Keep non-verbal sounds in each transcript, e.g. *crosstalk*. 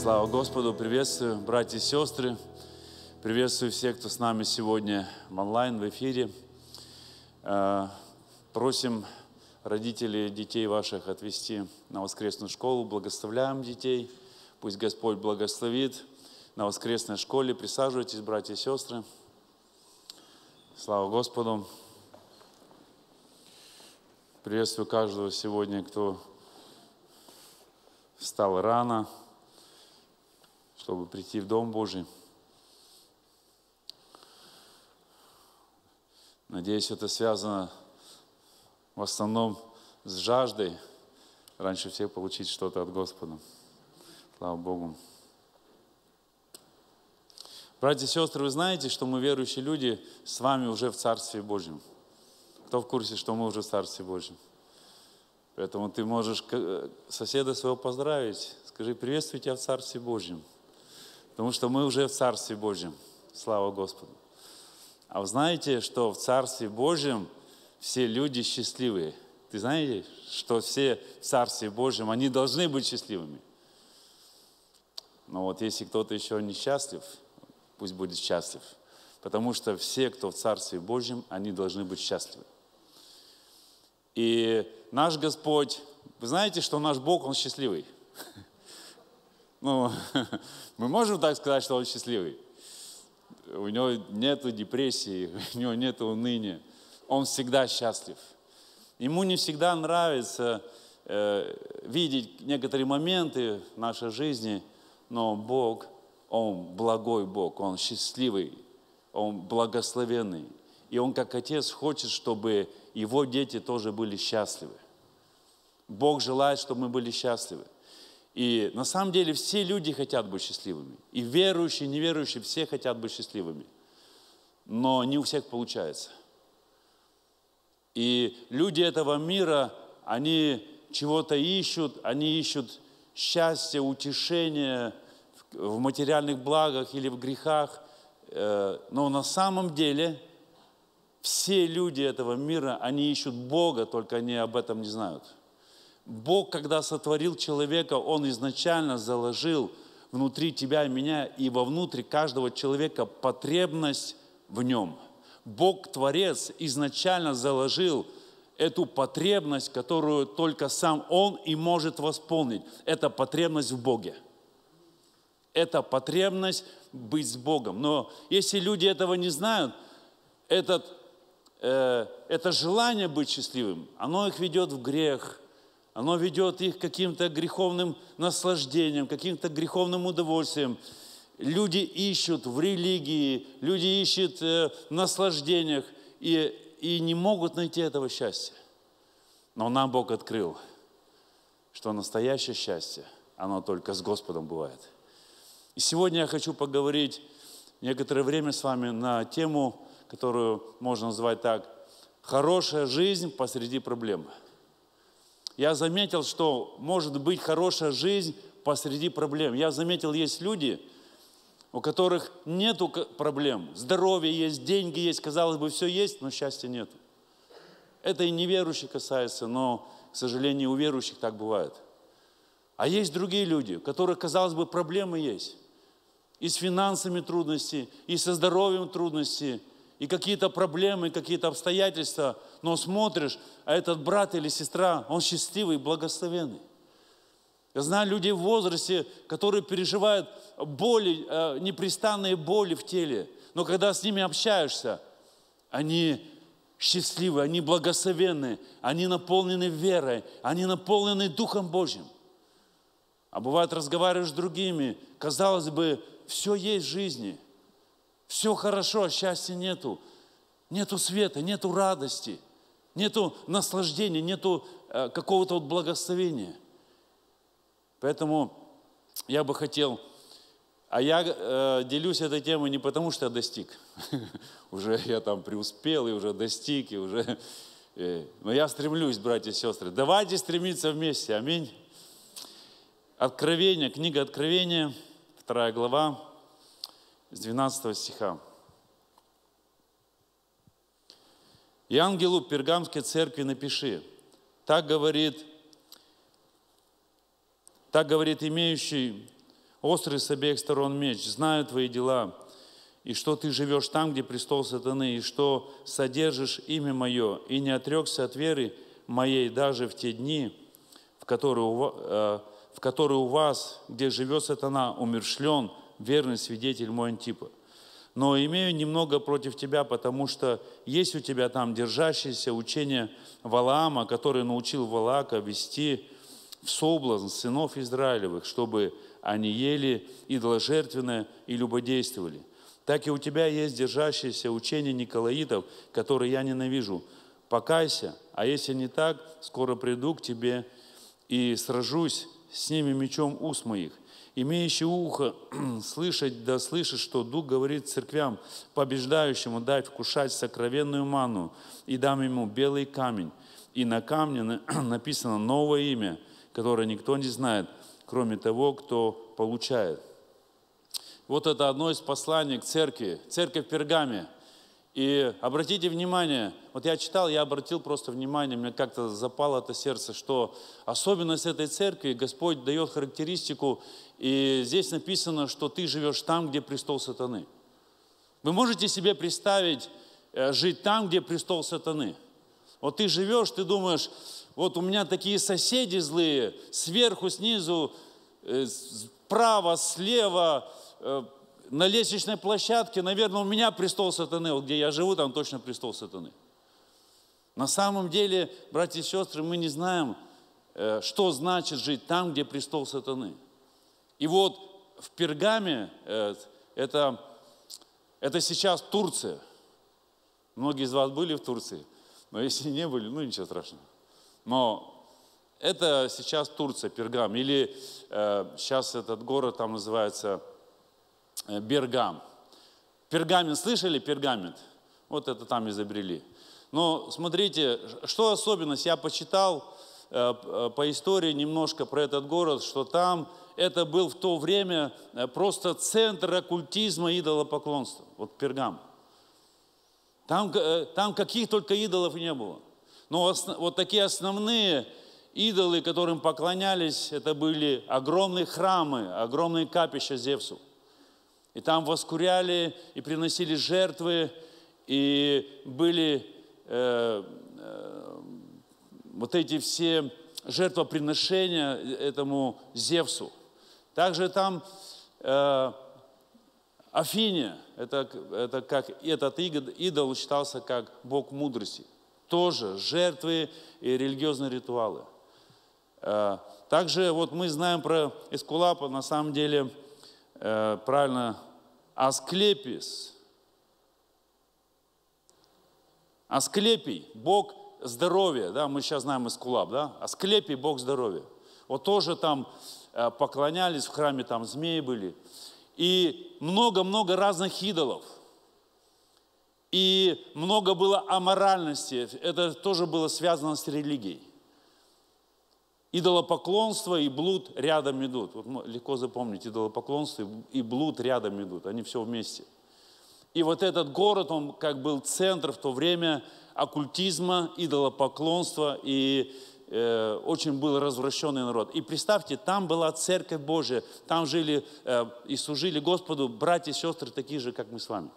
Слава Господу, приветствую, братья и сестры. Приветствую всех, кто с нами сегодня онлайн, в эфире. Э, просим родителей детей ваших отвести на воскресную школу. Благословляем детей. Пусть Господь благословит на воскресной школе. Присаживайтесь, братья и сестры. Слава Господу. Приветствую каждого сегодня, кто встал рано, чтобы прийти в Дом Божий. Надеюсь, это связано в основном с жаждой раньше всех получить что-то от Господа. Слава Богу. Братья и сестры, вы знаете, что мы, верующие люди, с вами уже в Царстве Божьем. Кто в курсе, что мы уже в Царстве Божьем? Поэтому ты можешь соседа своего поздравить. Скажи, приветствую тебя в Царстве Божьем. Потому что мы уже в Царстве Божьем. Слава Господу. А вы знаете, что в Царстве Божьем все люди счастливые? Ты знаете, что все в Царстве Божьем, они должны быть счастливыми. Но вот если кто-то еще не счастлив, пусть будет счастлив. Потому что все, кто в Царстве Божьем, они должны быть счастливы. И наш Господь, вы знаете, что наш Бог, Он счастливый. *laughs* Ну, *laughs* мы можем так сказать, что Он счастливый у него нет депрессии, *laughs* у него нет уныния. Он всегда счастлив. Ему не всегда нравится э, видеть некоторые моменты в нашей жизни, но Бог, Он благой Бог, Он счастливый, Он благословенный. И Он как Отец хочет, чтобы Его дети тоже были счастливы. Бог желает, чтобы мы были счастливы. И на самом деле все люди хотят быть счастливыми. И верующие, и неверующие, все хотят быть счастливыми. Но не у всех получается. И люди этого мира, они чего-то ищут, они ищут счастье, утешение в материальных благах или в грехах. Э, но на самом деле все люди этого мира, они ищут Бога, только они об этом не знают. Бог, когда сотворил человека, Он изначально заложил внутри тебя и меня и вовнутрь каждого человека потребность в нем. Бог, Творец, изначально заложил эту потребность, которую только сам Он и может восполнить. Это потребность в Боге. Это потребность быть с Богом. Но если люди этого не знают, этот, э, это желание быть счастливым, оно их ведет в грех, оно ведет их к каким-то греховным наслаждениям, каким-то греховным удовольствием. Люди ищут в религии, люди ищут э, в наслаждениях и, и не могут найти этого счастья. Но нам Бог открыл, что настоящее счастье, оно только с Господом бывает. И сегодня я хочу поговорить некоторое время с вами на тему, которую можно назвать так, «Хорошая жизнь посреди проблем» я заметил, что может быть хорошая жизнь посреди проблем. Я заметил, есть люди, у которых нет проблем. Здоровье есть, деньги есть, казалось бы, все есть, но счастья нет. Это и неверующих касается, но, к сожалению, у верующих так бывает. А есть другие люди, у которых, казалось бы, проблемы есть. И с финансами трудности, и со здоровьем трудности, и какие-то проблемы, какие-то обстоятельства, но смотришь, а этот брат или сестра, он счастливый, благословенный. Я знаю людей в возрасте, которые переживают боли, э, непрестанные боли в теле, но когда с ними общаешься, они счастливы, они благословенны, они наполнены верой, они наполнены Духом Божьим. А бывает, разговариваешь с другими, казалось бы, все есть в жизни – все хорошо, а счастья нету. Нету света, нету радости, нету наслаждения, нету э, какого-то вот благословения. Поэтому я бы хотел, а я э, делюсь этой темой не потому, что я достиг. *laughs* Уже я там преуспел и уже достиг, и уже... Э, но я стремлюсь, братья и сестры. Давайте стремиться вместе. Аминь. Откровение, книга Откровения, вторая глава, с 12 стиха. «И ангелу Пергамской церкви напиши, так говорит, так говорит имеющий острый с обеих сторон меч, знаю твои дела, и что ты живешь там, где престол сатаны, и что содержишь имя мое, и не отрекся от веры моей даже в те дни, в которые у, э, вас, где живет сатана, умершлен верный свидетель мой Антипа. Но имею немного против тебя, потому что есть у тебя там держащееся учение Валаама, который научил Валака вести в соблазн сынов Израилевых, чтобы они ели идоложертвенное и любодействовали так и у тебя есть держащееся учение Николаитов, которое я ненавижу. Покайся, а если не так, скоро приду к тебе и сражусь с ними мечом уст моих. Имеющий ухо *clears throat* слышать, да слышит, что Дух говорит церквям, побеждающему дать вкушать сокровенную ману, и дам ему белый камень. И на камне *clears throat* написано новое имя, которое никто не знает, кроме того, кто получает. Вот это одно из посланий к церкви, церковь в Пергаме. И обратите внимание, вот я читал, я обратил просто внимание, мне как-то запало это сердце, что особенность этой церкви, Господь дает характеристику, и здесь написано, что ты живешь там, где престол сатаны. Вы можете себе представить э, жить там, где престол сатаны? Вот ты живешь, ты думаешь, вот у меня такие соседи злые, сверху, снизу, э, справа, слева, Э, на лестничной площадке, наверное, у меня престол сатаны, вот где я живу, там точно престол сатаны. На самом деле, братья и сестры, мы не знаем, что значит жить там, где престол сатаны. И вот в Пергаме, э, это, это сейчас Турция. Многие из вас были в Турции, но если не были, ну ничего страшного. Но это сейчас Турция, Пергам. Или э, сейчас этот город там называется Э, Бергам. Пергамент, слышали пергамент? Вот это там изобрели. Но смотрите, что особенность, я почитал э, э, по истории немножко про этот город, что там это был в то время просто центр оккультизма идолопоклонства. Вот Пергам. Там, там каких только идолов не было. Но вот такие основные идолы, которым поклонялись, это были огромные храмы, огромные капища Зевсу. И там воскуряли и приносили жертвы, и были э, э, вот эти все жертвоприношения этому Зевсу. Также там э, Афиния, это, это как этот идол считался как бог мудрости. Тоже жертвы и религиозные ритуалы. Э, также вот мы знаем про Эскулапа, на самом деле – Э, правильно, Асклепис. Асклепий, Бог здоровья, да, мы сейчас знаем Искулап, да, Асклепий, Бог здоровья. Вот тоже там поклонялись, в храме там змеи были. И много-много разных идолов. И много было аморальности. Это тоже было связано с религией. Идолопоклонство и блуд рядом идут. Вот легко запомнить, идолопоклонство и блуд рядом идут, они все вместе. И вот этот город, он как был центр в то время оккультизма, идолопоклонства, и э, очень был развращенный народ. И представьте, там была Церковь Божия, там жили э, и служили Господу братья и сестры такие же, как мы с вами.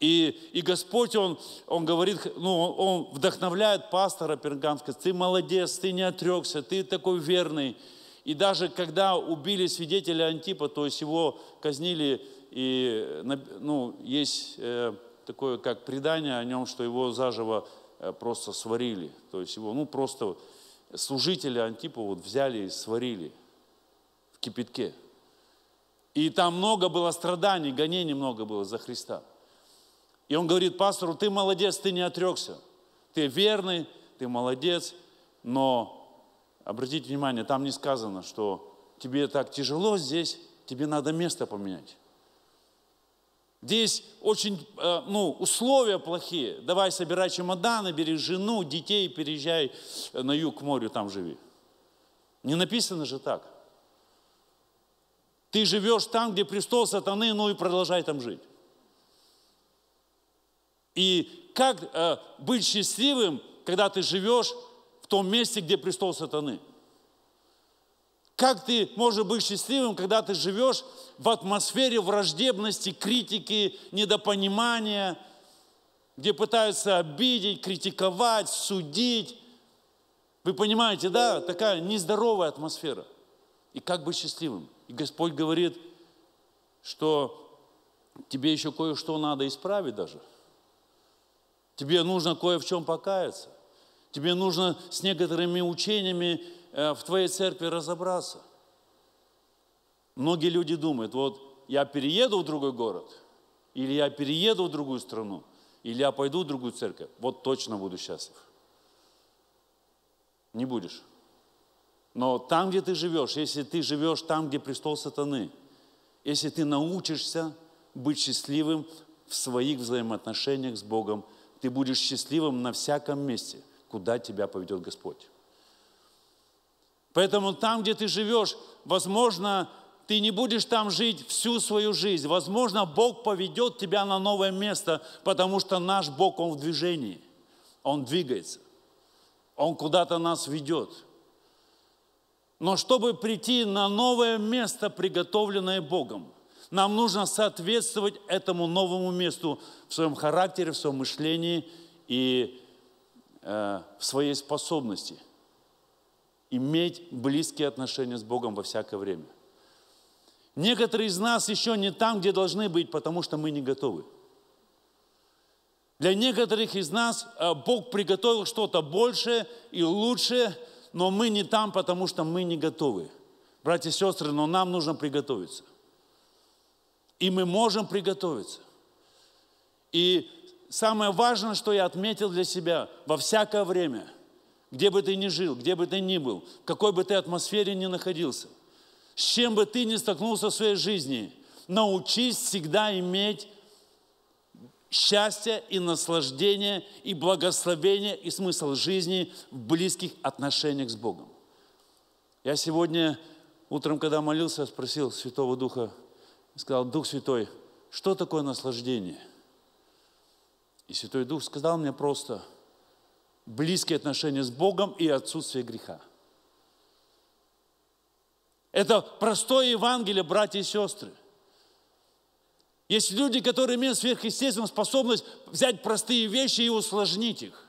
И, и Господь, он, он говорит, ну, он вдохновляет пастора Пергамска, ты молодец, ты не отрекся, ты такой верный. И даже когда убили свидетеля Антипа, то есть его казнили, и ну, есть э, такое как предание о нем, что его заживо э, просто сварили. То есть его, ну просто служителя Антипа вот взяли и сварили в кипятке. И там много было страданий, гонений много было за Христа. И он говорит пастору, ты молодец, ты не отрекся. Ты верный, ты молодец, но обратите внимание, там не сказано, что тебе так тяжело здесь, тебе надо место поменять. Здесь очень э, ну, условия плохие. Давай собирай чемоданы, бери жену, детей, переезжай на юг к морю, там живи. Не написано же так. Ты живешь там, где престол сатаны, ну и продолжай там жить. И как э, быть счастливым, когда ты живешь в том месте, где престол сатаны? Как ты можешь быть счастливым, когда ты живешь в атмосфере враждебности, критики, недопонимания, где пытаются обидеть, критиковать, судить. Вы понимаете, да, такая нездоровая атмосфера. И как быть счастливым? И Господь говорит, что тебе еще кое-что надо исправить даже. Тебе нужно кое в чем покаяться. Тебе нужно с некоторыми учениями в твоей церкви разобраться. Многие люди думают, вот я перееду в другой город, или я перееду в другую страну, или я пойду в другую церковь, вот точно буду счастлив. Не будешь. Но там, где ты живешь, если ты живешь там, где престол сатаны, если ты научишься быть счастливым в своих взаимоотношениях с Богом, ты будешь счастливым на всяком месте, куда тебя поведет Господь. Поэтому там, где ты живешь, возможно, ты не будешь там жить всю свою жизнь. Возможно, Бог поведет тебя на новое место, потому что наш Бог, Он в движении. Он двигается. Он куда-то нас ведет. Но чтобы прийти на новое место, приготовленное Богом, нам нужно соответствовать этому новому месту в своем характере, в своем мышлении и э, в своей способности – иметь близкие отношения с Богом во всякое время. Некоторые из нас еще не там, где должны быть, потому что мы не готовы. Для некоторых из нас э, Бог приготовил что-то большее и лучшее, но мы не там, потому что мы не готовы. Братья и сестры, но нам нужно приготовиться. И мы можем приготовиться. И самое важное, что я отметил для себя, во всякое время – где бы ты ни жил, где бы ты ни был, в какой бы ты атмосфере ни находился, с чем бы ты ни столкнулся в своей жизни, научись всегда иметь счастье и наслаждение, и благословение, и смысл жизни в близких отношениях с Богом. Я сегодня утром, когда молился, спросил Святого Духа, сказал, Дух Святой, что такое наслаждение? И Святой Дух сказал мне просто – близкие отношения с Богом и отсутствие греха. Это простое Евангелие, братья и сестры. Есть люди, которые имеют сверхъестественную способность взять простые вещи и усложнить их.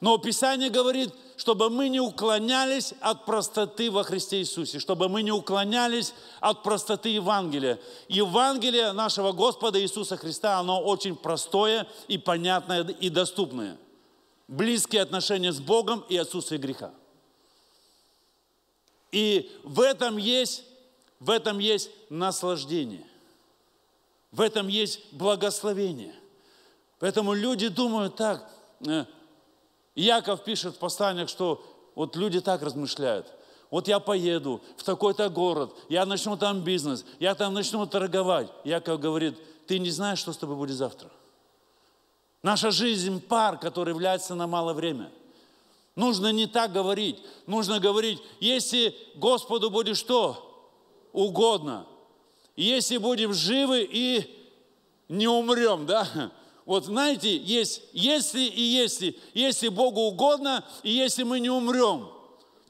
Но Писание говорит, чтобы мы не уклонялись от простоты во Христе Иисусе, чтобы мы не уклонялись от простоты Евангелия. Евангелие нашего Господа Иисуса Христа, оно очень простое и понятное и доступное близкие отношения с Богом и отсутствие греха. И в этом есть, в этом есть наслаждение. В этом есть благословение. Поэтому люди думают так. Э, Яков пишет в посланиях, что вот люди так размышляют. Вот я поеду в такой-то город, я начну там бизнес, я там начну торговать. Яков говорит, ты не знаешь, что с тобой будет завтра. Наша жизнь – пар, который является на малое время. Нужно не так говорить. Нужно говорить, если Господу будет что? Угодно. Если будем живы и не умрем, да? Вот знаете, есть если и если. Если Богу угодно, и если мы не умрем,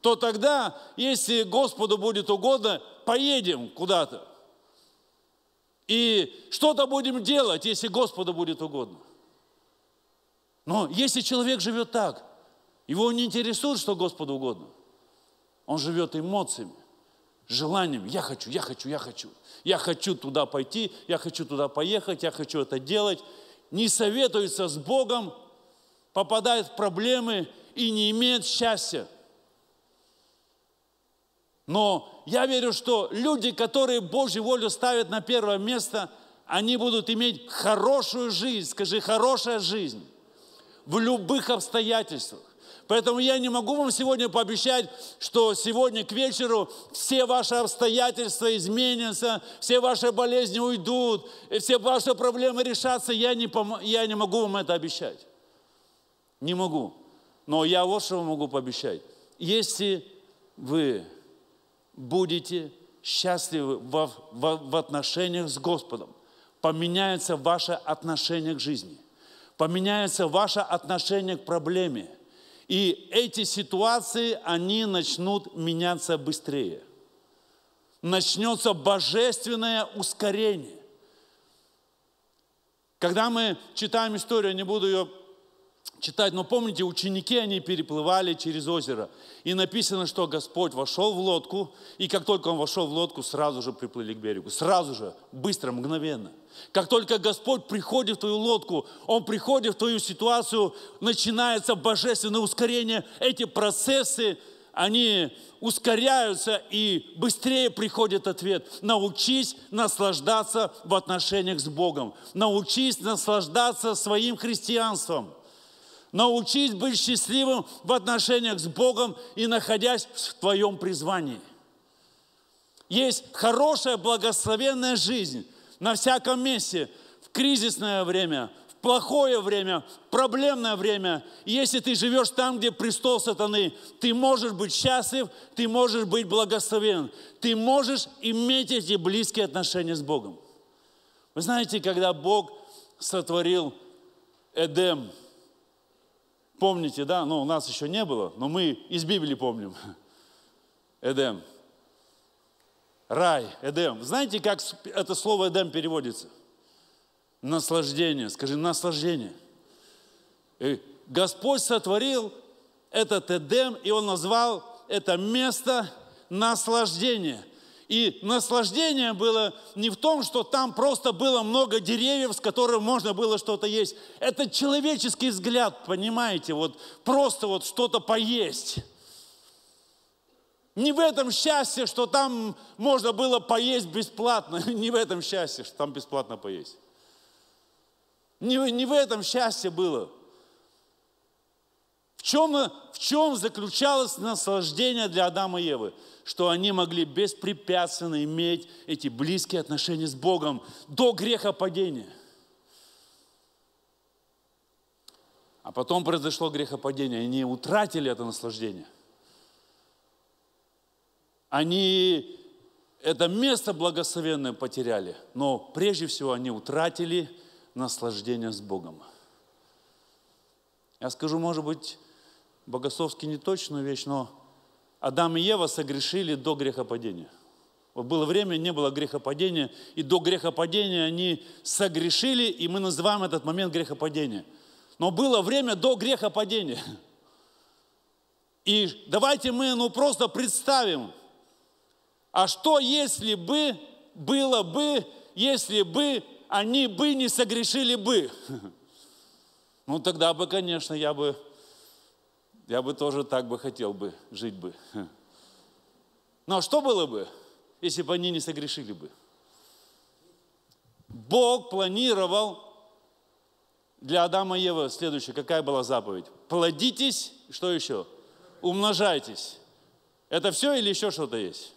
то тогда, если Господу будет угодно, поедем куда-то. И что-то будем делать, если Господу будет угодно. Но если человек живет так, его не интересует, что Господу угодно. Он живет эмоциями, желанием. Я хочу, я хочу, я хочу. Я хочу туда пойти, я хочу туда поехать, я хочу это делать. Не советуется с Богом, попадает в проблемы и не имеет счастья. Но я верю, что люди, которые Божью волю ставят на первое место, они будут иметь хорошую жизнь. Скажи, хорошая жизнь в любых обстоятельствах. Поэтому я не могу вам сегодня пообещать, что сегодня к вечеру все ваши обстоятельства изменятся, все ваши болезни уйдут, и все ваши проблемы решатся. Я не, пом- я не могу вам это обещать. Не могу. Но я вот что могу пообещать. Если вы будете счастливы в, в, в отношениях с Господом, поменяется ваше отношение к жизни поменяется ваше отношение к проблеме. И эти ситуации, они начнут меняться быстрее. Начнется божественное ускорение. Когда мы читаем историю, не буду ее читать, но помните, ученики, они переплывали через озеро. И написано, что Господь вошел в лодку, и как только Он вошел в лодку, сразу же приплыли к берегу. Сразу же, быстро, мгновенно. Как только Господь приходит в твою лодку, Он приходит в твою ситуацию, начинается божественное ускорение. Эти процессы, они ускоряются и быстрее приходит ответ. Научись наслаждаться в отношениях с Богом. Научись наслаждаться своим христианством. Научись быть счастливым в отношениях с Богом и находясь в твоем призвании. Есть хорошая, благословенная жизнь на всяком месте, в кризисное время, в плохое время, в проблемное время. Если ты живешь там, где престол сатаны, ты можешь быть счастлив, ты можешь быть благословен, ты можешь иметь эти близкие отношения с Богом. Вы знаете, когда Бог сотворил Эдем – Помните, да? Ну, у нас еще не было, но мы из Библии помним. *laughs* Эдем. Рай, Эдем. Знаете, как это слово Эдем переводится? Наслаждение. Скажи, наслаждение. И Господь сотворил этот Эдем, и Он назвал это место наслаждения – и наслаждение было не в том, что там просто было много деревьев, с которых можно было что-то есть. Это человеческий взгляд, понимаете, вот просто вот что-то поесть. Не в этом счастье, что там можно было поесть бесплатно. *laughs* Не в этом счастье, что там бесплатно поесть. Не, не в этом счастье было. В чем, в чем заключалось наслаждение для Адама и Евы? что они могли беспрепятственно иметь эти близкие отношения с Богом до греха падения. А потом произошло грехопадение, они утратили это наслаждение. Они это место благословенное потеряли, но прежде всего они утратили наслаждение с Богом. Я скажу, может быть, богословски неточную вещь, но Адам и Ева согрешили до грехопадения. Вот было время, не было грехопадения, и до грехопадения они согрешили, и мы называем этот момент грехопадения. Но было время до грехопадения. И давайте мы ну, просто представим, а что если бы, было бы, если бы они бы не согрешили бы? *laughs* Ну тогда бы, конечно, я бы я бы тоже так бы хотел бы жить бы. *laughs* Но что было бы, если бы они не согрешили бы? Бог планировал для Адама и Евы следующее. Какая была заповедь? Плодитесь, что еще? Умножайтесь. Это все или еще что-то есть?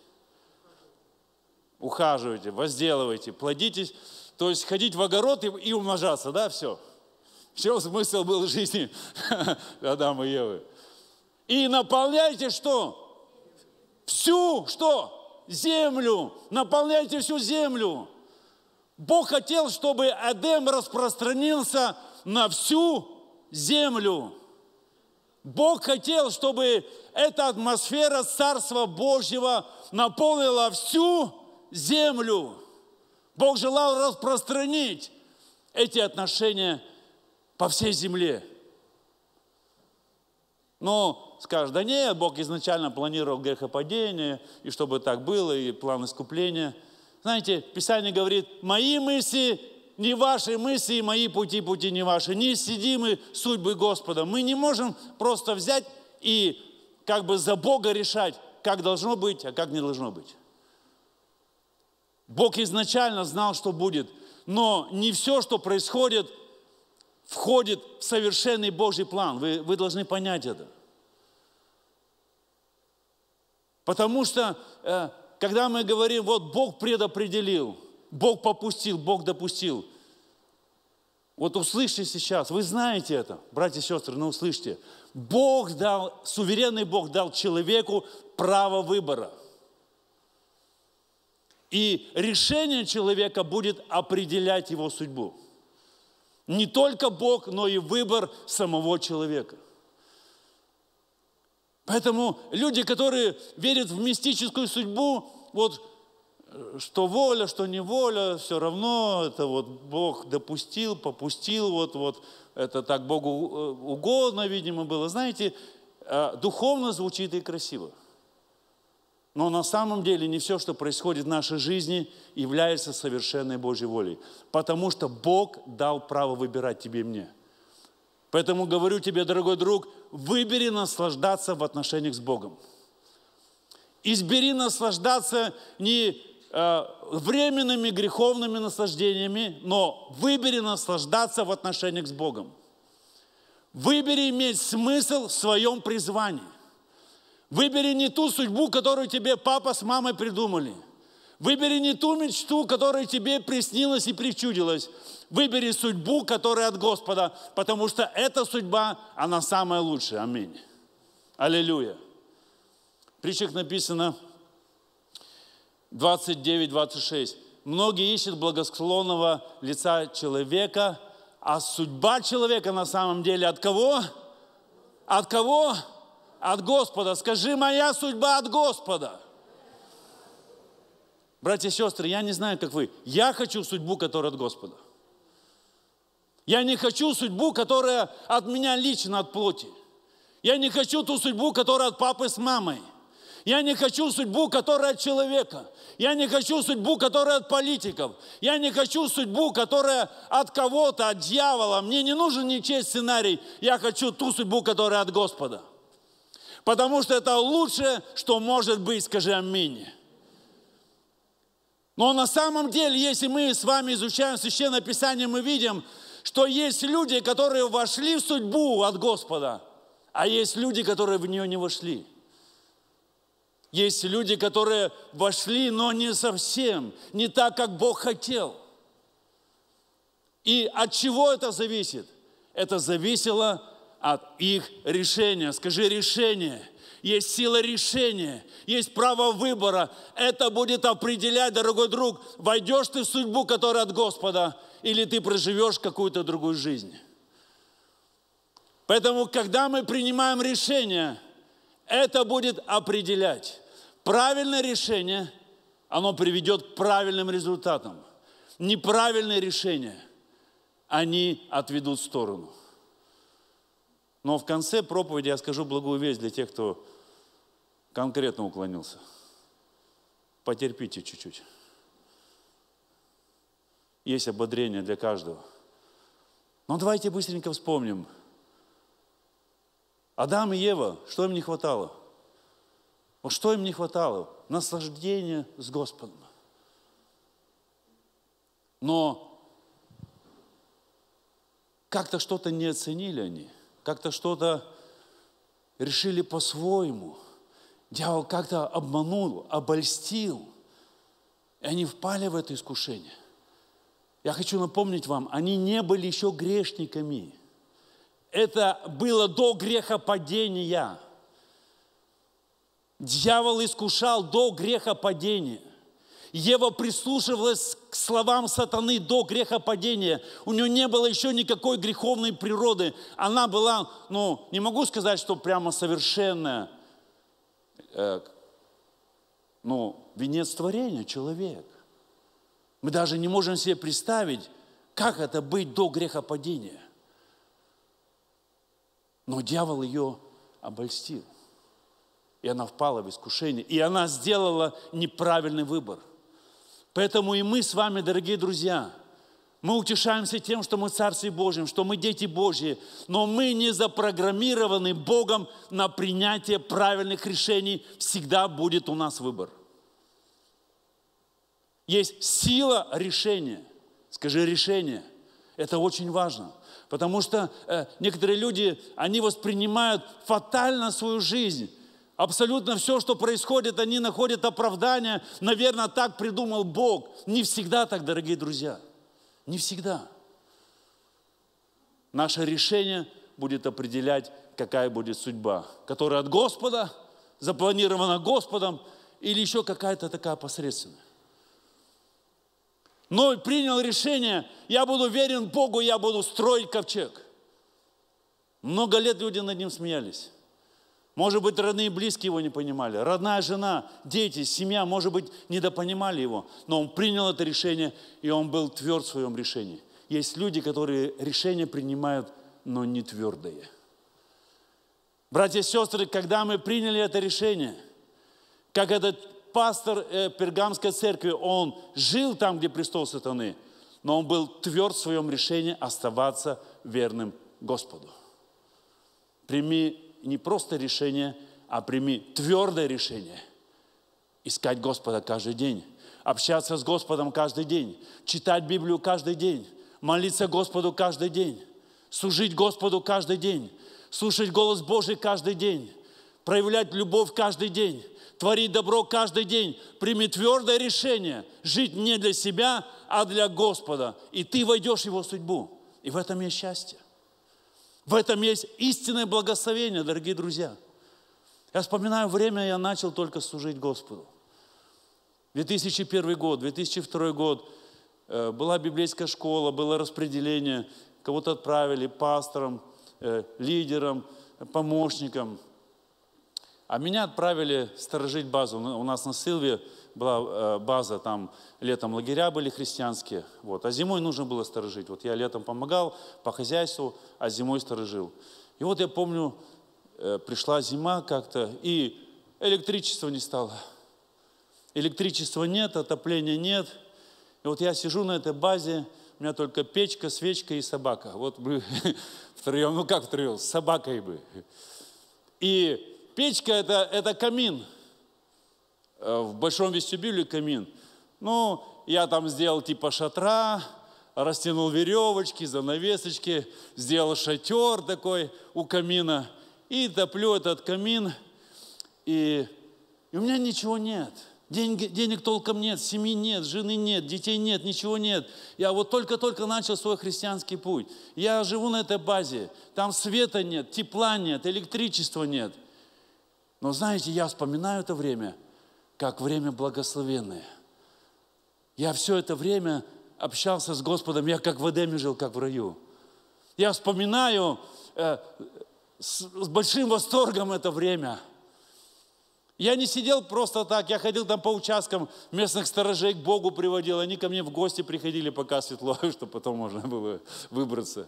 Ухаживайте, возделывайте, плодитесь. То есть ходить в огород и, и умножаться, да, все. В чем смысл был жизни *laughs* Адама и Евы? И наполняйте что? Всю что? Землю. Наполняйте всю землю. Бог хотел, чтобы Эдем распространился на всю землю. Бог хотел, чтобы эта атмосфера Царства Божьего наполнила всю землю. Бог желал распространить эти отношения по всей земле. Но скажешь, да нет, Бог изначально планировал грехопадение, и чтобы так было, и план искупления. Знаете, Писание говорит, мои мысли не ваши мысли, и мои пути, пути не ваши. Не сидимы судьбы Господа. Мы не можем просто взять и как бы за Бога решать, как должно быть, а как не должно быть. Бог изначально знал, что будет, но не все, что происходит, входит в совершенный Божий план. Вы, вы должны понять это. Потому что, э, когда мы говорим, вот Бог предопределил, Бог попустил, Бог допустил. Вот услышьте сейчас, вы знаете это, братья и сестры, ну услышьте. Бог дал, суверенный Бог дал человеку право выбора. И решение человека будет определять его судьбу. Не только Бог, но и выбор самого человека. Поэтому люди, которые верят в мистическую судьбу, вот что воля, что не воля, все равно это вот Бог допустил, попустил, вот, вот это так Богу э, угодно, видимо, было. Знаете, э, духовно звучит и красиво. Но на самом деле не все, что происходит в нашей жизни, является совершенной Божьей волей. Потому что Бог дал право выбирать тебе и мне. Поэтому говорю тебе, дорогой друг, выбери наслаждаться в отношениях с Богом. Избери наслаждаться не э, временными греховными наслаждениями, но выбери наслаждаться в отношениях с Богом. Выбери иметь смысл в своем призвании. Выбери не ту судьбу, которую тебе папа с мамой придумали. Выбери не ту мечту, которая тебе приснилась и причудилась. Выбери судьбу, которая от Господа, потому что эта судьба, она самая лучшая. Аминь. Аллилуйя. В притчах написано 29-26. Многие ищут благосклонного лица человека, а судьба человека на самом деле от кого? От кого? От Господа. Скажи, моя судьба от Господа. Братья и сестры, я не знаю, как вы. Я хочу судьбу, которая от Господа. Я не хочу судьбу, которая от меня лично, от плоти. Я не хочу ту судьбу, которая от папы с мамой. Я не хочу судьбу, которая от человека. Я не хочу судьбу, которая от политиков. Я не хочу судьбу, которая от кого-то, от дьявола. Мне не нужен ничей сценарий. Я хочу ту судьбу, которая от Господа. Потому что это лучшее, что может быть. Скажи аминь. Но на самом деле, если мы с вами изучаем Священное Писание, мы видим, что есть люди, которые вошли в судьбу от Господа, а есть люди, которые в нее не вошли. Есть люди, которые вошли, но не совсем, не так, как Бог хотел. И от чего это зависит? Это зависело от их решения. Скажи решение. Есть сила решения, есть право выбора. Это будет определять, дорогой друг, войдешь ты в судьбу, которая от Господа, или ты проживешь какую-то другую жизнь. Поэтому, когда мы принимаем решение, это будет определять. Правильное решение, оно приведет к правильным результатам. Неправильные решения, они отведут в сторону. Но в конце проповеди я скажу благую весть для тех, кто конкретно уклонился. Потерпите чуть-чуть есть ободрение для каждого. Но давайте быстренько вспомним. Адам и Ева, что им не хватало? Вот что им не хватало? Наслаждение с Господом. Но как-то что-то не оценили они, как-то что-то решили по-своему. Дьявол как-то обманул, обольстил, и они впали в это искушение – я хочу напомнить вам, они не были еще грешниками. Это было до грехопадения. Дьявол искушал до грехопадения. Ева прислушивалась к словам сатаны до грехопадения. У нее не было еще никакой греховной природы. Она была, ну, не могу сказать, что прямо совершенная, э, ну, венец творения, человек. Мы даже не можем себе представить, как это быть до грехопадения. Но дьявол ее обольстил. И она впала в искушение. И она сделала неправильный выбор. Поэтому и мы с вами, дорогие друзья, мы утешаемся тем, что мы Царстве Божьем, что мы дети Божьи, но мы не запрограммированы Богом на принятие правильных решений. Всегда будет у нас выбор. Есть сила решения. Скажи решение. Это очень важно. Потому что э, некоторые люди, они воспринимают фатально свою жизнь. Абсолютно все, что происходит, они находят оправдание. Наверное, так придумал Бог. Не всегда так, дорогие друзья. Не всегда. Наше решение будет определять, какая будет судьба, которая от Господа, запланирована Господом, или еще какая-то такая посредственная но принял решение, я буду верен Богу, я буду строить ковчег. Много лет люди над ним смеялись. Может быть, родные и близкие его не понимали. Родная жена, дети, семья, может быть, недопонимали его. Но он принял это решение, и он был тверд в своем решении. Есть люди, которые решения принимают, но не твердые. Братья и сестры, когда мы приняли это решение, как этот пастор э, Пергамской церкви, он жил там, где престол сатаны, но он был тверд в своем решении оставаться верным Господу. Прими не просто решение, а прими твердое решение. Искать Господа каждый день, общаться с Господом каждый день, читать Библию каждый день, молиться Господу каждый день, служить Господу каждый день, слушать голос Божий каждый день, проявлять любовь каждый день, творить добро каждый день. Прими твердое решение жить не для себя, а для Господа. И ты войдешь в Его судьбу. И в этом есть счастье. В этом есть истинное благословение, дорогие друзья. Я вспоминаю время, я начал только служить Господу. 2001 год, 2002 год, э, была библейская школа, было распределение, кого-то отправили пастором, э, лидером, помощником. А меня отправили сторожить базу. У нас на Силве была э, база, там летом лагеря были христианские, вот, а зимой нужно было сторожить. Вот я летом помогал по хозяйству, а зимой сторожил. И вот я помню, э, пришла зима как-то, и электричества не стало. Электричества нет, отопления нет. И вот я сижу на этой базе, у меня только печка, свечка и собака. Вот мы *laughs* втроем, ну как втроем, с собакой бы. И печка это, это камин – Э, в большом вестибюле камин. Ну, я там сделал типа шатра, растянул веревочки, занавесочки, сделал шатер такой у камина и топлю этот камин. И, и у меня ничего нет. Деньги, денег толком нет, семьи нет, жены нет, детей нет, ничего нет. Я вот только-только начал свой христианский путь. Я живу на этой базе. Там света нет, тепла нет, электричества нет. Но знаете, я вспоминаю это время – как время благословенное. Я все это время общался с Господом, я как в Эдеме жил, как в раю. Я вспоминаю э, с, с большим восторгом это время. Я не сидел просто так, я ходил там по участкам, местных сторожей к Богу приводил, они ко мне в гости приходили, пока светло, *laughs* чтобы потом можно было выбраться.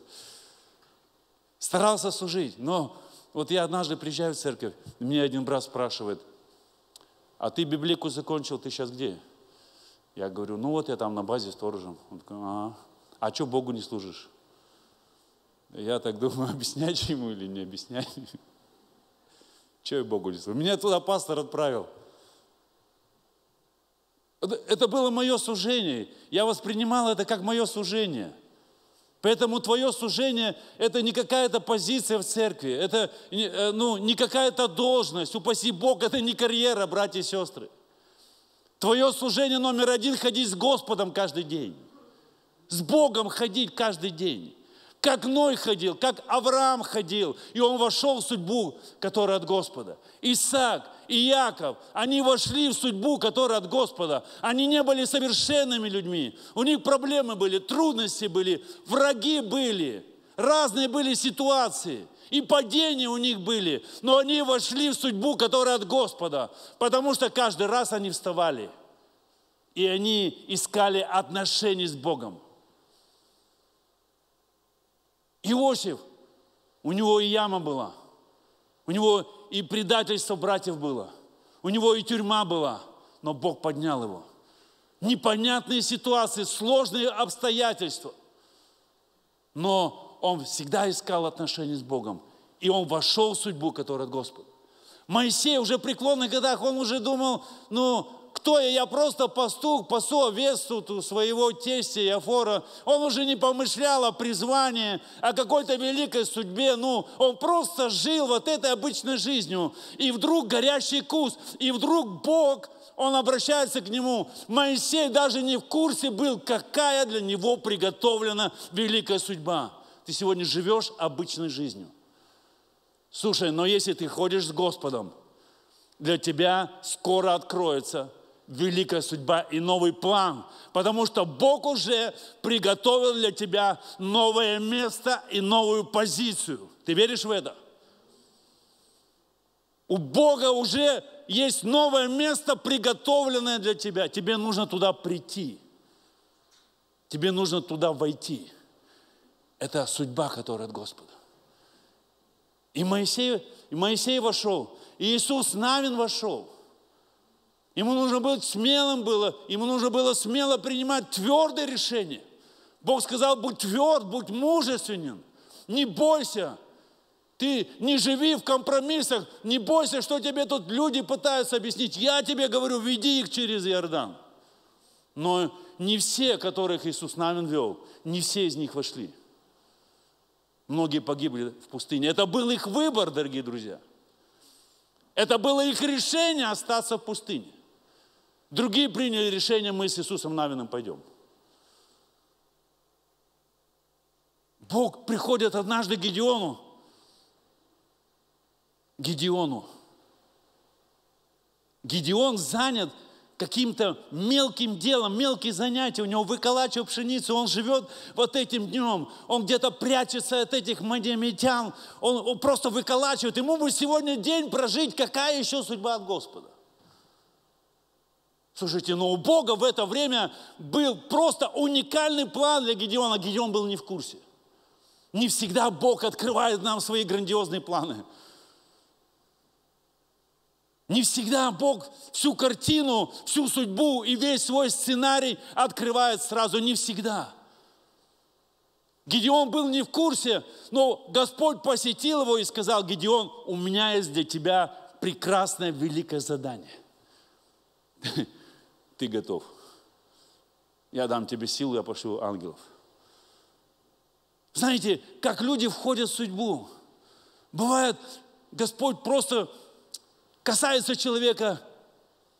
Старался служить, но вот я однажды приезжаю в церковь, мне один брат спрашивает, а ты библейку закончил, ты сейчас где? Я говорю, ну вот я там на базе сторожем. Он такой, ага. А что Богу не служишь? Я так думаю, *laughs* объяснять ему или не объяснять? Что я Богу не служу? Меня туда пастор отправил. Это было мое служение. Я воспринимал это как мое служение – Поэтому твое служение – это не какая-то позиция в церкви, это э, ну, не какая-то должность, упаси Бог, это не карьера, братья и сестры. Твое служение номер один – ходить с Господом каждый день. С Богом ходить каждый день. Как Ной ходил, как Авраам ходил, и он вошел в судьбу, которая от Господа. Исаак и Яков, они вошли в судьбу, которая от Господа. Они не были совершенными людьми. У них проблемы были, трудности были, враги были, разные были ситуации. И падения у них были, но они вошли в судьбу, которая от Господа, потому что каждый раз они вставали, и они искали отношений с Богом. Иосиф, у него и яма была, у него и предательство братьев было, у него и тюрьма была, но Бог поднял его. Непонятные ситуации, сложные обстоятельства. Но он всегда искал отношения с Богом. И он вошел в судьбу, которая от Господа. Моисей уже в преклонных годах, он уже думал, ну, кто я? Я просто пастух, пасу овец тут у своего тестя Яфора. Он уже не помышлял о призвании, о какой-то великой судьбе. Ну, он просто жил вот этой обычной жизнью. И вдруг горящий куст, и вдруг Бог, он обращается к нему. Моисей даже не в курсе был, какая для него приготовлена великая судьба. Ты сегодня живешь обычной жизнью. Слушай, но если ты ходишь с Господом, для тебя скоро откроется великая судьба и новый план, потому что Бог уже приготовил для тебя новое место и новую позицию. Ты веришь в это? У Бога уже есть новое место, приготовленное для тебя. Тебе нужно туда прийти. Тебе нужно туда войти. Это судьба, которая от Господа. И Моисей, и Моисей вошел, и Иисус Навин вошел. Ему нужно быть смелым было, ему нужно было смело принимать твердое решение. Бог сказал, будь тверд, будь мужественен, не бойся. Ты не живи в компромиссах, не бойся, что тебе тут люди пытаются объяснить. Я тебе говорю, веди их через Иордан. Но не все, которых Иисус Навин вел, не все из них вошли. Многие погибли в пустыне. Это был их выбор, дорогие друзья. Это было их решение остаться в пустыне. Другие приняли решение, мы с Иисусом Навином пойдем. Бог приходит однажды к Гедеону. Гедеону. Гедеон занят каким-то мелким делом, мелкие занятия, у него выколачивают пшеницу, он живет вот этим днем, он где-то прячется от этих мадиамитян, он, он просто выколачивает. Ему бы сегодня день прожить, какая еще судьба от Господа? Слушайте, но у Бога в это время был просто уникальный план для Гедеона. Гедеон был не в курсе. Не всегда Бог открывает нам свои грандиозные планы. Не всегда Бог всю картину, всю судьбу и весь свой сценарий открывает сразу. Не всегда. Гедеон был не в курсе, но Господь посетил его и сказал, Гедеон, у меня есть для тебя прекрасное великое задание. *laughs* Ты готов. Я дам тебе силу, я пошлю ангелов. Знаете, как люди входят в судьбу. Бывает, Господь просто касается человека,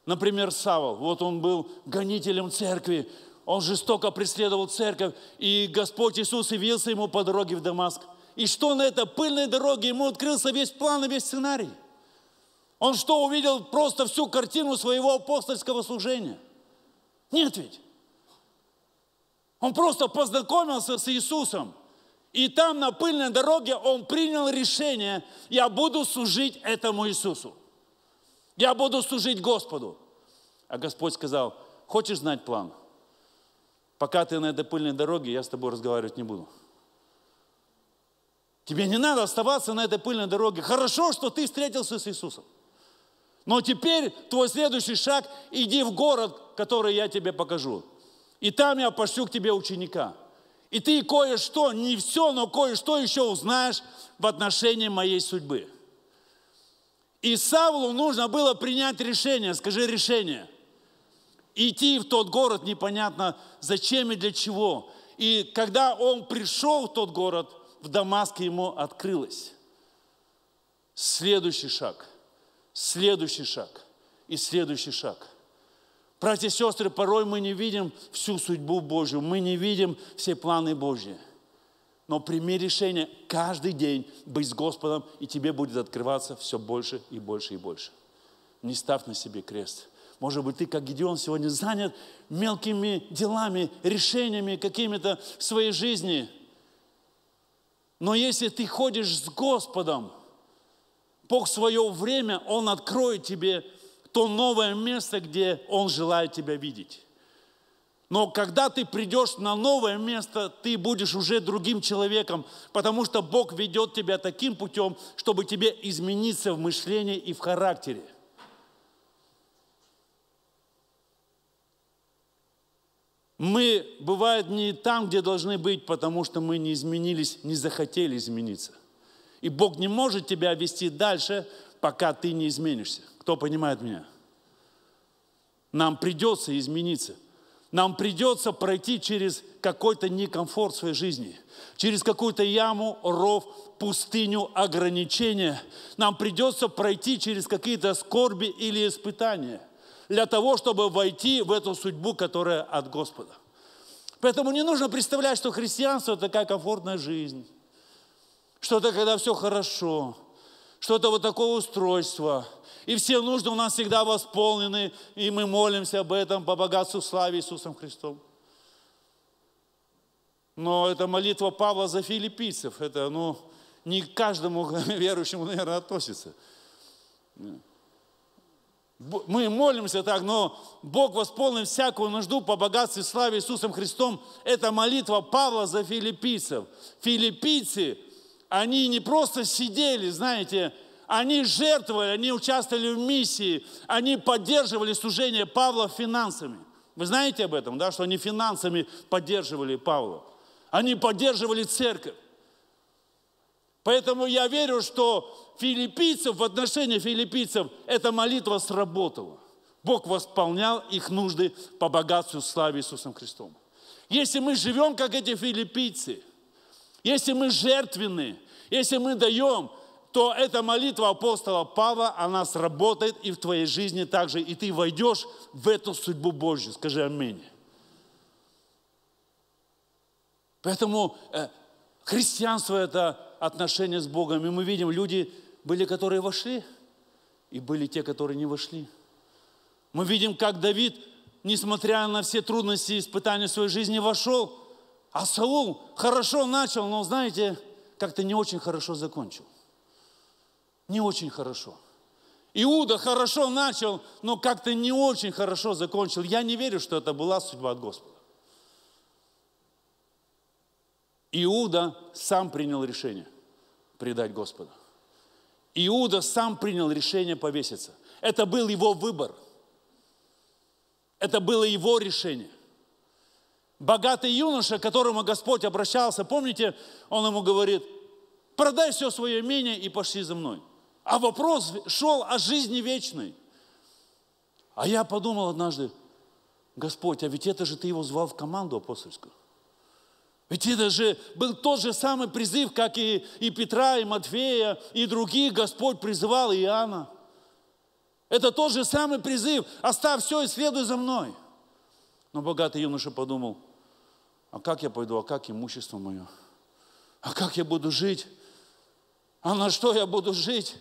например, Савол. Вот он был гонителем церкви, он жестоко преследовал церковь, и Господь Иисус явился ему по дороге в Дамаск. И что на этой пыльной дороге? Ему открылся весь план и весь сценарий. Он что, увидел просто всю картину своего апостольского служения? Нет ведь. Он просто познакомился с Иисусом. И там на пыльной дороге он принял решение, я буду служить этому Иисусу. Я буду служить Господу. А Господь сказал, хочешь знать план? Пока ты на этой пыльной дороге, я с тобой разговаривать не буду. Тебе не надо оставаться на этой пыльной дороге. Хорошо, что ты встретился с Иисусом. Но теперь твой следующий шаг, иди в город, который я тебе покажу. И там я пошлю к тебе ученика. И ты кое-что, не все, но кое-что еще узнаешь в отношении моей судьбы. И Савлу нужно было принять решение, скажи решение. Идти в тот город непонятно зачем и для чего. И когда он пришел в тот город, в Дамаске ему открылось. Следующий шаг, следующий шаг и следующий шаг. Братья и сестры, порой мы не видим всю судьбу Божью, мы не видим все планы Божьи но прими решение каждый день быть с Господом, и тебе будет открываться все больше и больше и больше. Не ставь на себе крест. Может быть, ты, как Гедеон, сегодня занят мелкими делами, решениями какими-то в своей жизни. Но если ты ходишь с Господом, Бог в свое время, Он откроет тебе то новое место, где Он желает тебя видеть. Но когда ты придешь на новое место, ты будешь уже другим человеком, потому что Бог ведет тебя таким путем, чтобы тебе измениться в мышлении и в характере. Мы, бывает, не там, где должны быть, потому что мы не изменились, не захотели измениться. И Бог не может тебя вести дальше, пока ты не изменишься. Кто понимает меня? Нам придется измениться – нам придется пройти через какой-то некомфорт в своей жизни, через какую-то яму, ров, пустыню, ограничения. Нам придется пройти через какие-то скорби или испытания для того, чтобы войти в эту судьбу, которая от Господа. Поэтому не нужно представлять, что христианство – такая комфортная жизнь, что это когда все хорошо, что это вот такое устройство – и все нужды у нас всегда восполнены, и мы молимся об этом по богатству славы Иисусом Христом. Но это молитва Павла за филиппийцев. Это, ну, не к каждому *laughs* верующему, наверное, относится. Мы молимся так, но Бог восполнит всякую нужду по богатству и славе Иисусом Христом. Это молитва Павла за филиппийцев. Филиппийцы, они не просто сидели, знаете, они жертвовали, они участвовали в миссии, они поддерживали служение Павла финансами. Вы знаете об этом, да, что они финансами поддерживали Павла. Они поддерживали церковь. Поэтому я верю, что филиппийцев, в отношении филиппийцев, эта молитва сработала. Бог восполнял их нужды по богатству славе Иисусом Христом. Если мы живем, как эти филиппийцы, если мы жертвенны, если мы даем, то эта молитва апостола Павла, она сработает и в твоей жизни также, и ты войдешь в эту судьбу Божью. Скажи аминь. Поэтому э, христианство – это отношения с Богом. И мы видим, люди были, которые вошли, и были те, которые не вошли. Мы видим, как Давид, несмотря на все трудности и испытания своей жизни, вошел, а Саул хорошо начал, но, знаете, как-то не очень хорошо закончил. Не очень хорошо. Иуда хорошо начал, но как-то не очень хорошо закончил. Я не верю, что это была судьба от Господа. Иуда сам принял решение предать Господа. Иуда сам принял решение повеситься. Это был его выбор. Это было его решение. Богатый юноша, к которому Господь обращался, помните, он ему говорит, продай все свое имение и пошли за мной. А вопрос шел о жизни вечной. А я подумал однажды, Господь, а ведь это же ты его звал в команду апостольскую. Ведь это же был тот же самый призыв, как и, и Петра, и Матфея, и других Господь призывал Иоанна. Это тот же самый призыв. Оставь все и следуй за мной. Но богатый юноша подумал, а как я пойду, а как имущество мое? А как я буду жить? А на что я буду жить?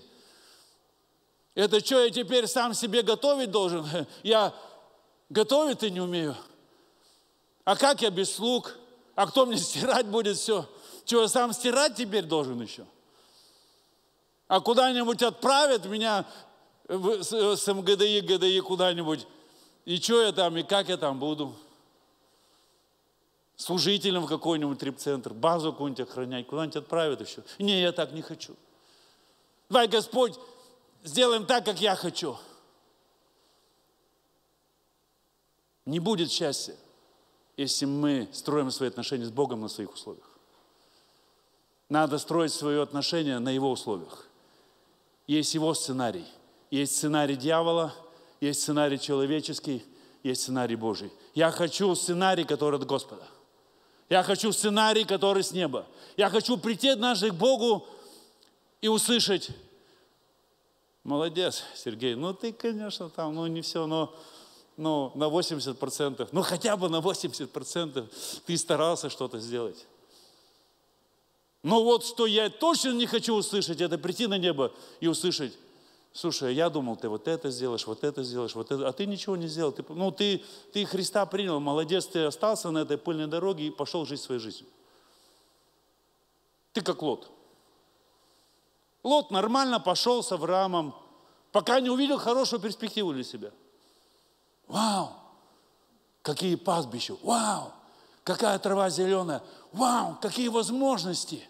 Это что, я теперь сам себе готовить должен? *laughs* Я готовить-то не умею. А как я без слуг? А кто мне *laughs* стирать будет все? Чего, я сам стирать теперь должен еще? А куда-нибудь отправят меня с МГДИ, ГДИ куда-нибудь. И что я там, и как я там буду? Служителем в какой-нибудь трип-центр, базу какую-нибудь охранять, куда-нибудь отправят еще. Не, я так не хочу. Давай, Господь, сделаем так, как я хочу. Не будет счастья если мы строим свои отношения с Богом на своих условиях. Надо строить свое отношение на Его условиях. Есть Его сценарий. Есть сценарий дьявола, есть сценарий человеческий, есть сценарий Божий. Я хочу сценарий, который от Господа. Я хочу сценарий, который с неба. Я хочу прийти однажды к Богу и услышать, молодец, Сергей, ну ты, конечно, там, ну не все, но ну, на 80%, ну хотя бы на 80% ты старался что-то сделать. Но вот что я точно не хочу услышать, это прийти на небо и услышать, слушай, я думал, ты вот это сделаешь, вот это сделаешь, вот это, а ты ничего не сделал. Ты, ну, ты, ты Христа принял, молодец, ты остался на этой пыльной дороге и пошел жить своей жизнью. Ты как Лот. Лот нормально пошел с Авраамом, пока не увидел хорошую перспективу для себя – Вау! Какие пастбища! Вау! Какая трава зеленая! Вау! Какие возможности!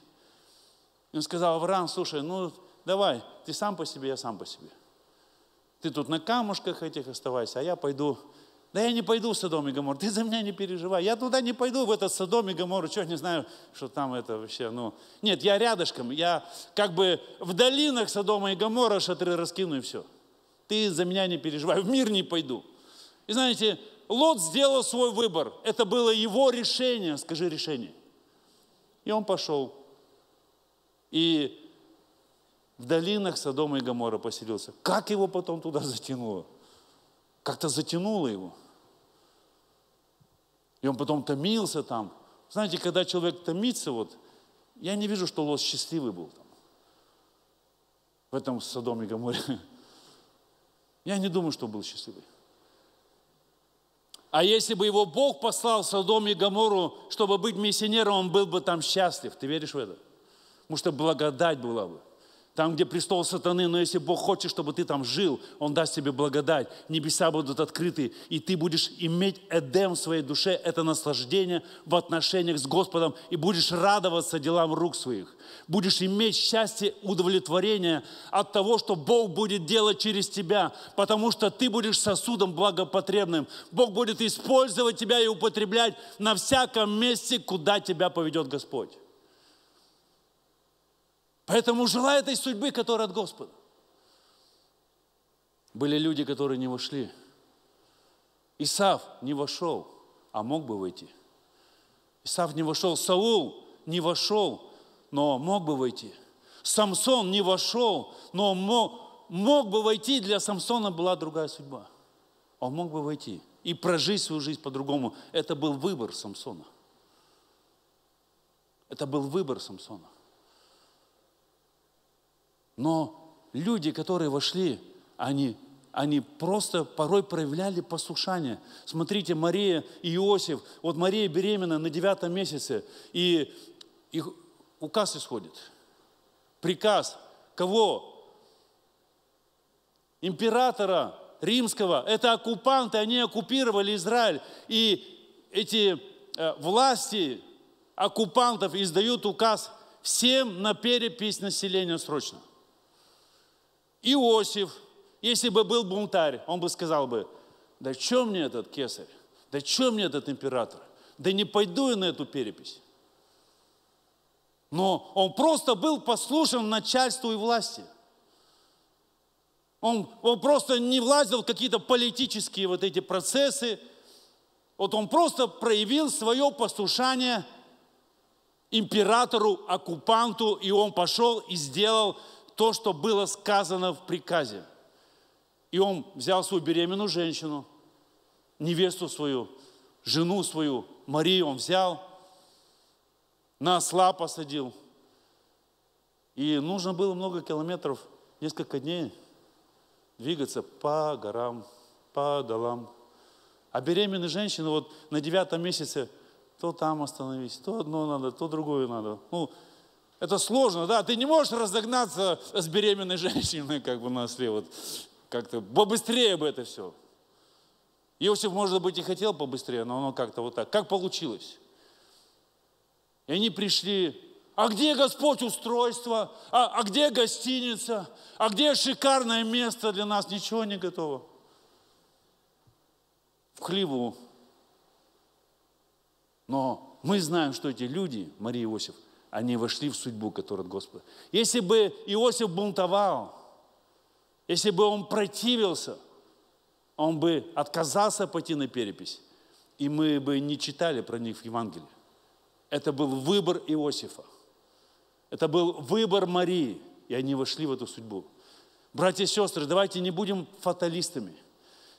Он сказал, Авраам, слушай, ну давай, ты сам по себе, я сам по себе. Ты тут на камушках этих оставайся, а я пойду. Да я не пойду в Содом и Гомор, ты за меня не переживай. Я туда не пойду, в этот Содом и Гомор, что не знаю, что там это вообще, ну. Нет, я рядышком, я как бы в долинах Содома и Гомора шатры раскину и все. Ты за меня не переживай, в мир не пойду. И знаете, Лот сделал свой выбор. Это было его решение, скажи решение. И он пошел. И в долинах Содома и Гамора поселился. Как его потом туда затянуло? Как-то затянуло его. И он потом томился там. Знаете, когда человек томится, вот, я не вижу, что Лот счастливый был там. В этом Содоме и Гаморе. Я не думаю, что был счастливый. А если бы его Бог послал в Содом и Гамору, чтобы быть миссионером, он был бы там счастлив. Ты веришь в это? Потому что благодать была бы. Там, где престол сатаны, но если Бог хочет, чтобы ты там жил, Он даст тебе благодать, небеса будут открыты, и ты будешь иметь Эдем в своей душе, это наслаждение в отношениях с Господом, и будешь радоваться делам рук своих. Будешь иметь счастье, удовлетворение от того, что Бог будет делать через тебя, потому что ты будешь сосудом благопотребным. Бог будет использовать тебя и употреблять на всяком месте, куда тебя поведет Господь. Поэтому желай этой судьбы, которая от Господа. Были люди, которые не вошли. Исав не вошел, а мог бы войти. Исав не вошел, Саул не вошел, но мог бы войти. Самсон не вошел, но мог, мог бы войти. Для Самсона была другая судьба. Он мог бы войти и прожить свою жизнь по-другому. Это был выбор Самсона. Это был выбор Самсона. Но люди, которые вошли, они, они просто порой проявляли послушание. Смотрите, Мария и Иосиф. Вот Мария беременна на девятом месяце, и их указ исходит. Приказ. Кого? Императора римского. Это оккупанты, они оккупировали Израиль. И эти э, власти оккупантов издают указ всем на перепись населения срочно. Иосиф, если бы был бунтарь, он бы сказал бы, да что мне этот кесарь, да что мне этот император, да не пойду я на эту перепись. Но он просто был послушен начальству и власти. Он, он просто не влазил в какие-то политические вот эти процессы. Вот он просто проявил свое послушание императору, оккупанту, и он пошел и сделал то, что было сказано в приказе. И он взял свою беременную женщину, невесту свою, жену свою, Марию он взял, на осла посадил. И нужно было много километров, несколько дней двигаться по горам, по долам. А беременные женщины вот на девятом месяце то там остановись, то одно надо, то другое надо. Ну, это сложно, да, ты не можешь разогнаться с беременной женщиной, как бы на вот как-то побыстрее бы это все. Иосиф, может быть, и хотел побыстрее, но оно как-то вот так. Как получилось? И они пришли, а где Господь устройство? А, а где гостиница? А где шикарное место для нас? Ничего не готово. В хлеву. Но мы знаем, что эти люди, Мария и Иосиф, они вошли в судьбу, которая от Господа. Если бы Иосиф бунтовал, если бы он противился, он бы отказался пойти на перепись, и мы бы не читали про них в Евангелии. Это был выбор Иосифа. Это был выбор Марии, и они вошли в эту судьбу. Братья и сестры, давайте не будем фаталистами.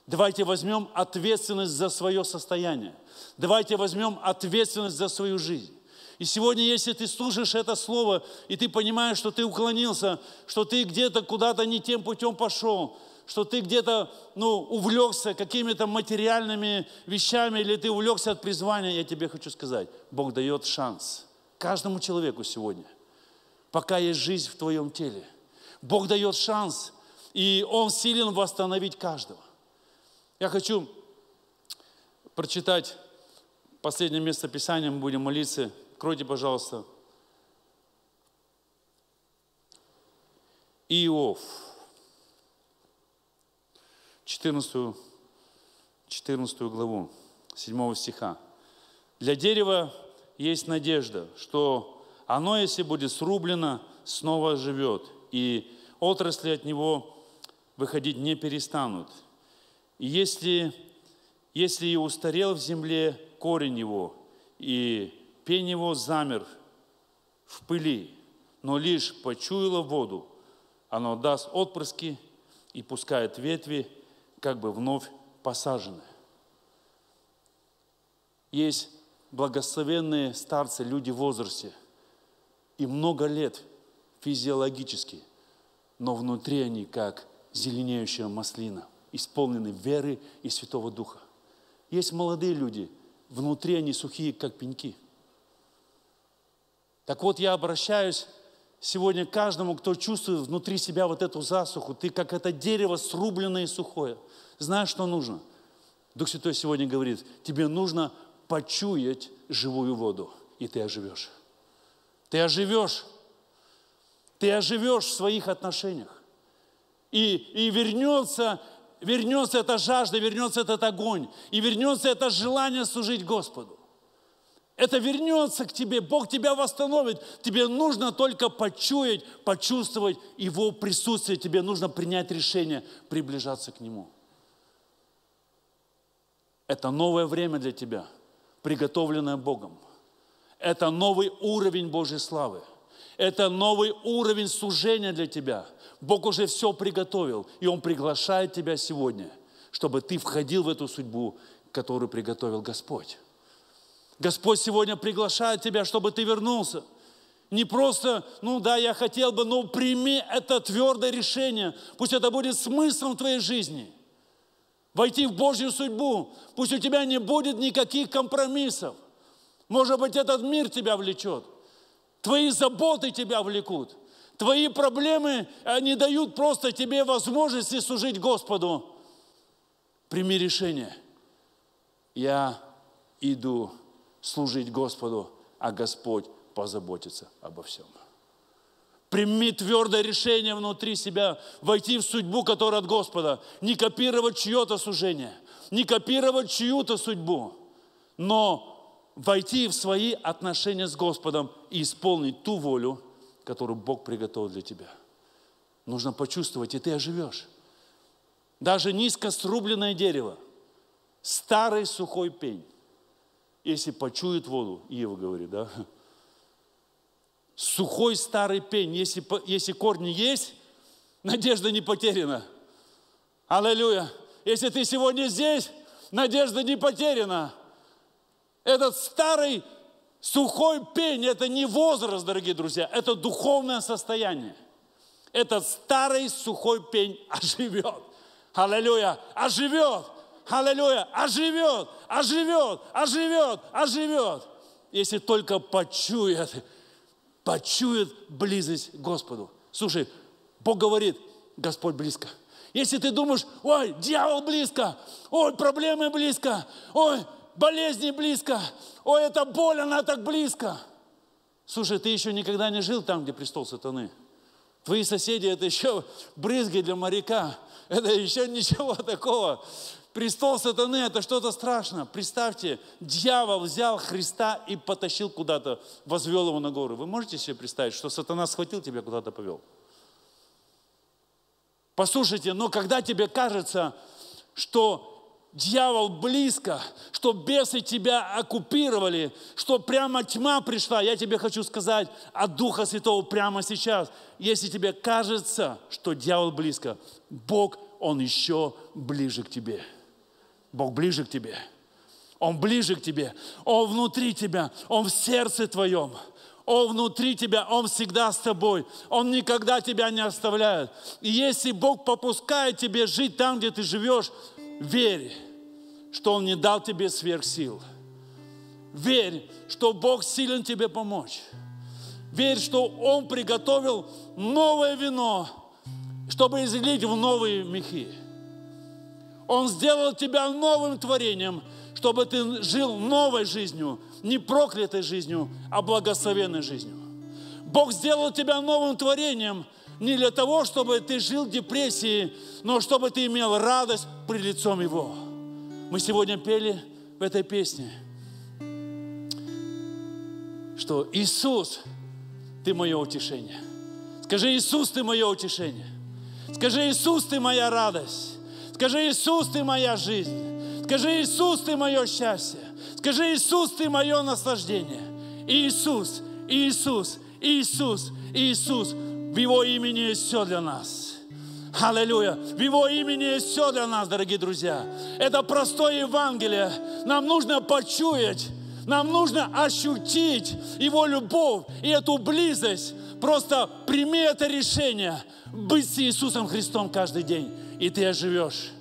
Давайте возьмем ответственность за свое состояние. Давайте возьмем ответственность за свою жизнь. И сегодня, если ты слушаешь это слово, и ты понимаешь, что ты уклонился, что ты где-то куда-то не тем путем пошел, что ты где-то ну, увлекся какими-то материальными вещами, или ты увлекся от призвания, я тебе хочу сказать, Бог дает шанс каждому человеку сегодня, пока есть жизнь в твоем теле. Бог дает шанс, и Он силен восстановить каждого. Я хочу прочитать последнее место Писания, мы будем молиться Откройте, пожалуйста. Иов. 14, 14 главу, 7 стиха. Для дерева есть надежда, что оно, если будет срублено, снова живет, и отрасли от него выходить не перестанут. И если, если и устарел в земле корень его, и пень его замер в пыли, но лишь почуяло воду, оно даст отпрыски и пускает ветви, как бы вновь посаженные. Есть благословенные старцы, люди в возрасте, и много лет физиологически, но внутри они как зеленеющая маслина, исполнены веры и Святого Духа. Есть молодые люди, внутри они сухие, как пеньки – так вот, я обращаюсь сегодня каждому, кто чувствует внутри себя вот эту засуху, ты как это дерево срубленное и сухое. Знаешь, что нужно? Дух Святой сегодня говорит, тебе нужно почуять живую воду, и ты оживешь. Ты оживешь. Ты оживешь в своих отношениях. И, и вернется, вернется эта жажда, вернется этот огонь, и вернется это желание служить Господу. Это вернется к тебе, Бог тебя восстановит. Тебе нужно только почуять, почувствовать Его присутствие. Тебе нужно принять решение приближаться к Нему. Это новое время для тебя, приготовленное Богом. Это новый уровень Божьей славы. Это новый уровень служения для тебя. Бог уже все приготовил, и Он приглашает тебя сегодня, чтобы ты входил в эту судьбу, которую приготовил Господь. Господь сегодня приглашает тебя, чтобы ты вернулся. Не просто, ну да, я хотел бы, но прими это твердое решение. Пусть это будет смыслом твоей жизни. Войти в Божью судьбу. Пусть у тебя не будет никаких компромиссов. Может быть, этот мир тебя влечет. Твои заботы тебя влекут. Твои проблемы не дают просто тебе возможности служить Господу. Прими решение. Я иду служить Господу, а Господь позаботится обо всем. Прими твердое решение внутри себя войти в судьбу, которая от Господа. Не копировать чье-то служение, не копировать чью-то судьбу, но войти в свои отношения с Господом и исполнить ту волю, которую Бог приготовил для тебя. Нужно почувствовать, и ты оживешь. Даже низко срубленное дерево, старый сухой пень, если почует воду, Ива говорит, да, сухой старый пень, если, если корни есть, надежда не потеряна. Аллилуйя. Если ты сегодня здесь, надежда не потеряна. Этот старый сухой пень – это не возраст, дорогие друзья, это духовное состояние. Этот старый сухой пень оживет. Аллилуйя, оживет. Аллилуйя, оживет, оживет, оживет, оживет. Если только почует, почует близость Господу. Слушай, Бог говорит, Господь близко. Если ты думаешь, ой, дьявол близко, ой, проблемы близко, ой, болезни близко, ой, эта боль, она так близко. Слушай, ты еще никогда не жил там, где престол сатаны. Твои соседи – это еще брызги для моряка. Это еще ничего такого. Престол сатаны – это что-то страшное. Представьте, дьявол взял Христа и потащил куда-то, возвел его на гору. Вы можете себе представить, что сатана схватил тебя, куда-то повел? Послушайте, но когда тебе кажется, что дьявол близко, что бесы тебя оккупировали, что прямо тьма пришла, я тебе хочу сказать от Духа Святого прямо сейчас. Если тебе кажется, что дьявол близко, Бог, Он еще ближе к тебе. Бог ближе к тебе. Он ближе к тебе. Он внутри тебя. Он в сердце твоем. Он внутри тебя, Он всегда с тобой. Он никогда тебя не оставляет. И если Бог попускает тебе жить там, где ты живешь, верь, что Он не дал тебе сверхсил. Верь, что Бог силен тебе помочь. Верь, что Он приготовил новое вино, чтобы излить в новые мехи. Он сделал тебя новым творением, чтобы ты жил новой жизнью, не проклятой жизнью, а благословенной жизнью. Бог сделал тебя новым творением не для того, чтобы ты жил в депрессии, но чтобы ты имел радость при лицом Его. Мы сегодня пели в этой песне, что Иисус, Ты мое утешение. Скажи, Иисус, Ты мое утешение. Скажи, Иисус, Ты моя радость. Скажи, Иисус, Ты моя жизнь. Скажи, Иисус, Ты мое счастье. Скажи, Иисус, Ты мое наслаждение. Иисус, Иисус, Иисус, Иисус. В Его имени есть все для нас. Аллилуйя. В Его имени есть все для нас, дорогие друзья. Это простое Евангелие. Нам нужно почуять, нам нужно ощутить Его любовь и эту близость. Просто прими это решение быть с Иисусом Христом каждый день, и ты оживешь.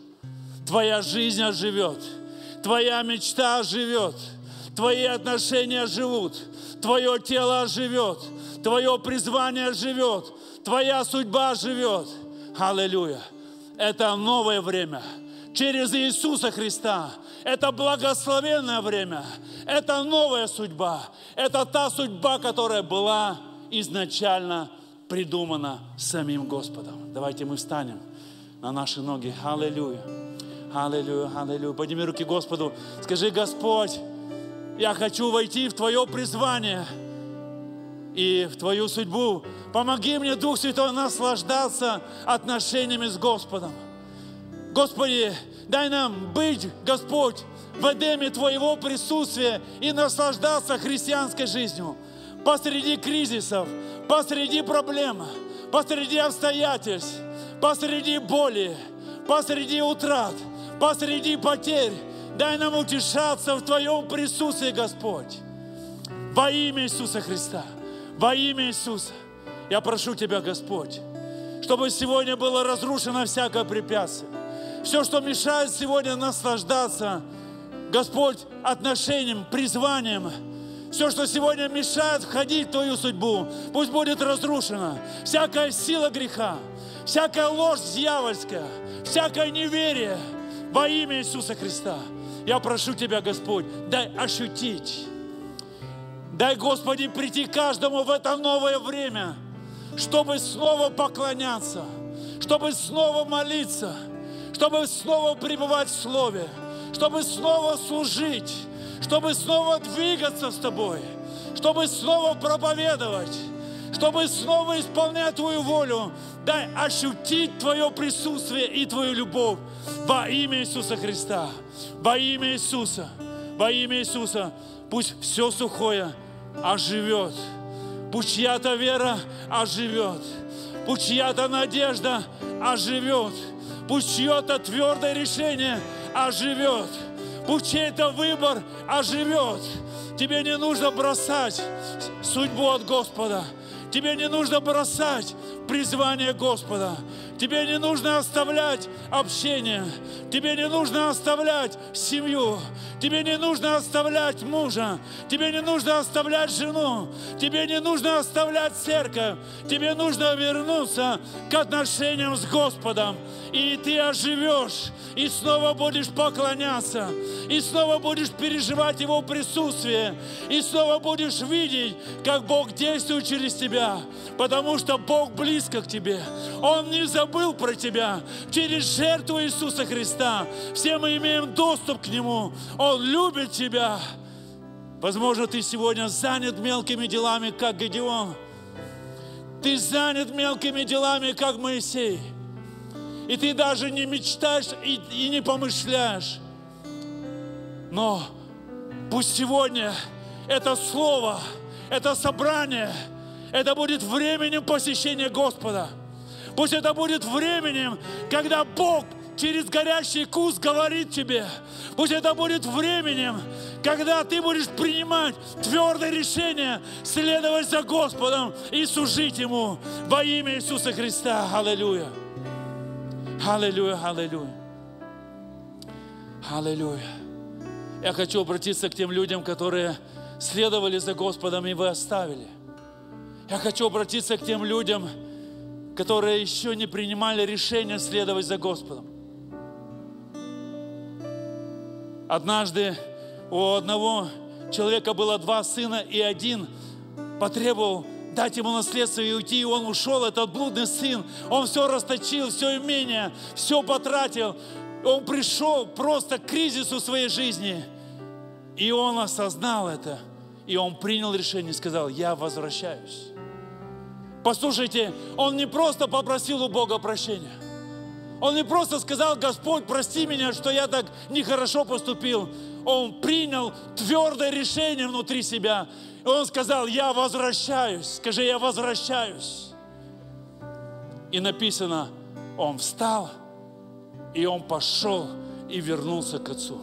Твоя жизнь оживет. Твоя мечта оживет. твои отношения живут, твое тело живет, твое призвание живет, твоя судьба живет. Аллилуйя. Это новое время через Иисуса Христа. Это благословенное время. Это новая судьба. Это та судьба, которая была изначально придумана самим Господом. Давайте мы встанем на наши ноги. Аллилуйя. Аллилуйя, аллилуйя. Подними руки Господу. Скажи, Господь, я хочу войти в Твое призвание и в Твою судьбу. Помоги мне, Дух Святой, наслаждаться отношениями с Господом. Господи, дай нам быть, Господь, в Эдеме Твоего присутствия и наслаждаться христианской жизнью. Посреди кризисов, посреди проблем, посреди обстоятельств, посреди боли, посреди утрат, посреди потерь. Дай нам утешаться в Твоем присутствии, Господь. Во имя Иисуса Христа, во имя Иисуса, я прошу Тебя, Господь, чтобы сегодня было разрушено всякое препятствие. Все, что мешает сегодня наслаждаться, Господь, отношением, призванием, все, что сегодня мешает входить в Твою судьбу, пусть будет разрушено. Всякая сила греха, всякая ложь дьявольская, всякое неверие во имя Иисуса Христа. Я прошу Тебя, Господь, дай ощутить, дай, Господи, прийти каждому в это новое время, чтобы снова поклоняться, чтобы снова молиться, чтобы снова пребывать в Слове, чтобы снова служить, чтобы снова двигаться с Тобой, чтобы снова проповедовать, чтобы снова исполнять Твою волю. Дай ощутить Твое присутствие и Твою любовь во имя Иисуса Христа, во имя Иисуса, во имя Иисуса. Пусть все сухое оживет, пусть чья-то вера оживет, пусть чья-то надежда оживет, пусть чье-то твердое решение оживет – Пусть чей-то выбор оживет. Тебе не нужно бросать судьбу от Господа. Тебе не нужно бросать призвание Господа. Тебе не нужно оставлять общение. Тебе не нужно оставлять семью. Тебе не нужно оставлять мужа. Тебе не нужно оставлять жену. Тебе не нужно оставлять церковь. Тебе нужно вернуться к отношениям с Господом. И ты оживешь. И снова будешь поклоняться. И снова будешь переживать Его присутствие. И снова будешь видеть, как Бог действует через тебя. Потому что Бог близко к тебе. Он не забыл про тебя. Через жертву Иисуса Христа все мы имеем доступ к Нему. Он любит тебя. Возможно, ты сегодня занят мелкими делами, как Гедеон. Ты занят мелкими делами, как Моисей. И ты даже не мечтаешь и, и не помышляешь. Но пусть сегодня это слово, это собрание, это будет временем посещения Господа. Пусть это будет временем, когда Бог через горящий куст говорит тебе. Пусть это будет временем, когда ты будешь принимать твердое решение следовать за Господом и служить Ему во имя Иисуса Христа. Аллилуйя. Аллилуйя, аллилуйя. Аллилуйя. Я хочу обратиться к тем людям, которые следовали за Господом, и вы оставили. Я хочу обратиться к тем людям, которые еще не принимали решение следовать за Господом. Однажды у одного человека было два сына, и один потребовал дать ему наследство и уйти, и он ушел, этот блудный сын, он все расточил, все имение, все потратил, он пришел просто к кризису своей жизни, и он осознал это, и он принял решение, сказал, я возвращаюсь. Послушайте, он не просто попросил у Бога прощения. Он не просто сказал, Господь, прости меня, что я так нехорошо поступил. Он принял твердое решение внутри себя. Он сказал, я возвращаюсь. Скажи, я возвращаюсь. И написано, он встал, и он пошел и вернулся к Отцу.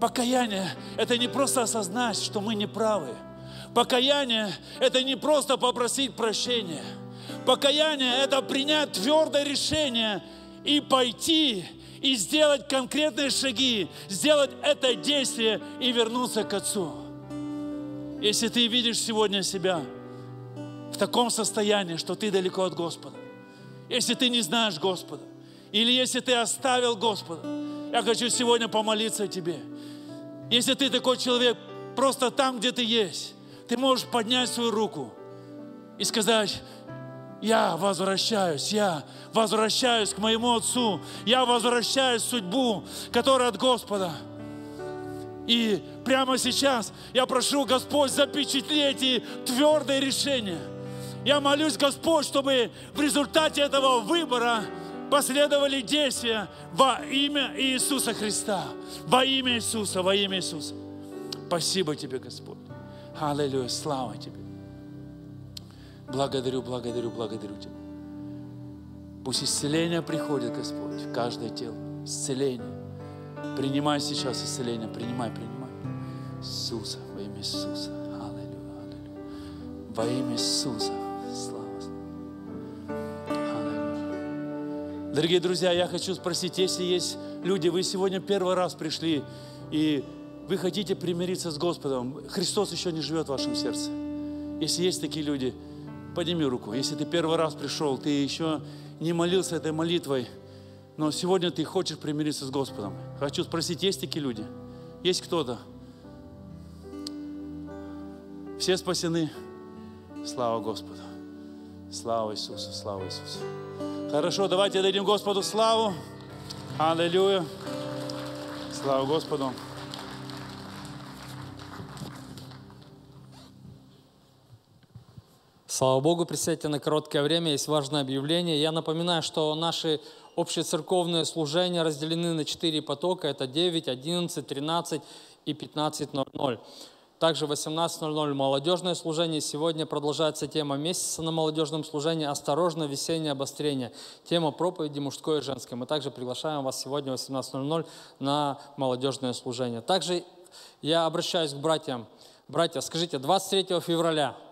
Покаяние – это не просто осознать, что мы неправы. правы Покаяние – это не просто попросить прощения. Покаяние – это принять твердое решение и пойти и сделать конкретные шаги, сделать это действие и вернуться к Отцу. Если ты видишь сегодня себя в таком состоянии, что ты далеко от Господа, если ты не знаешь Господа, или если ты оставил Господа, я хочу сегодня помолиться о тебе. Если ты такой человек, просто там, где ты есть, ты можешь поднять свою руку и сказать, я возвращаюсь, я возвращаюсь к моему Отцу, я возвращаюсь в судьбу, которая от Господа. И прямо сейчас я прошу, Господь, запечатлеть эти твердые решения. Я молюсь, Господь, чтобы в результате этого выбора последовали действия во имя Иисуса Христа. Во имя Иисуса, во имя Иисуса. Спасибо Тебе, Господь. Аллилуйя, слава Тебе. Благодарю, благодарю, благодарю Тебя. Пусть исцеление приходит, Господь, в каждое тело. Исцеление. Принимай сейчас исцеление. Принимай, принимай. Иисуса, во имя Иисуса. Аллилуйя, аллилуйя. Во имя Иисуса. Слава. Дорогие друзья, я хочу спросить, если есть люди, вы сегодня первый раз пришли, и вы хотите примириться с Господом, Христос еще не живет в вашем сердце. Если есть такие люди, Подними руку. Если ты первый раз пришел, ты еще не молился этой молитвой, но сегодня ты хочешь примириться с Господом. Хочу спросить, есть такие люди? Есть кто-то? Все спасены? Слава Господу. Слава Иисусу, слава Иисусу. Хорошо, давайте дадим Господу славу. Аллилуйя. Слава Господу. Слава Богу, присядьте на короткое время, есть важное объявление. Я напоминаю, что наши общецерковные служения разделены на четыре потока. Это 9, 11, 13 и 15.00. Также 18.00 молодежное служение. Сегодня продолжается тема месяца на молодежном служении «Осторожно, весеннее обострение». Тема проповеди мужской и женской. Мы также приглашаем вас сегодня в 18.00 на молодежное служение. Также я обращаюсь к братьям. Братья, скажите, 23 февраля –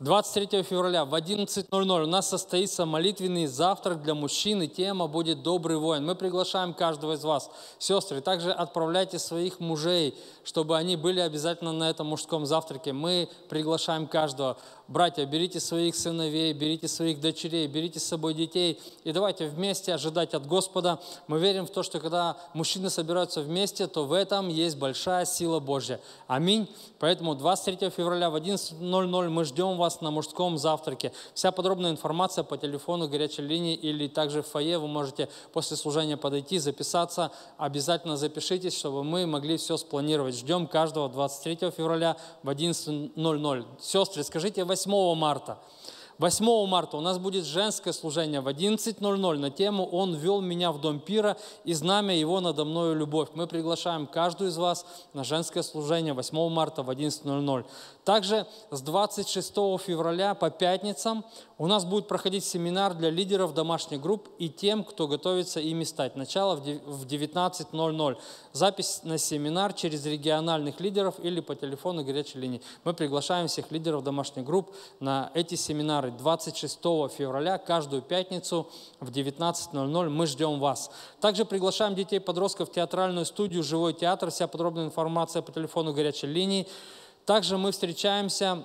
23 февраля в 11.00 у нас состоится молитвенный завтрак для мужчин, и тема будет «Добрый воин». Мы приглашаем каждого из вас, сестры, также отправляйте своих мужей, чтобы они были обязательно на этом мужском завтраке. Мы приглашаем каждого. Братья, берите своих сыновей, берите своих дочерей, берите с собой детей, и давайте вместе ожидать от Господа. Мы верим в то, что когда мужчины собираются вместе, то в этом есть большая сила Божья. Аминь. Поэтому 23 февраля в 11.00 мы ждем вас на мужском завтраке. Вся подробная информация по телефону горячей линии или также в фойе вы можете после служения подойти, записаться. Обязательно запишитесь, чтобы мы могли все спланировать. Ждем каждого 23 февраля в 11.00. Сестры, скажите 8 марта. 8 марта у нас будет женское служение в 11.00 на тему «Он вел меня в дом пира, и знамя его надо мною любовь». Мы приглашаем каждую из вас на женское служение 8 марта в 11.00. Также с 26 февраля по пятницам у нас будет проходить семинар для лидеров домашних групп и тем, кто готовится ими стать. Начало в 19.00. Запись на семинар через региональных лидеров или по телефону горячей линии. Мы приглашаем всех лидеров домашних групп на эти семинары 26 февраля, каждую пятницу в 19.00. Мы ждем вас. Также приглашаем детей подростков в театральную студию «Живой театр». Вся подробная информация по телефону горячей линии. Также мы встречаемся